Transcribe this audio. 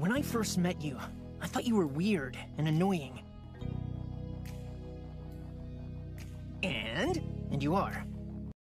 When I first met you, I thought you were weird and annoying. And? And you are.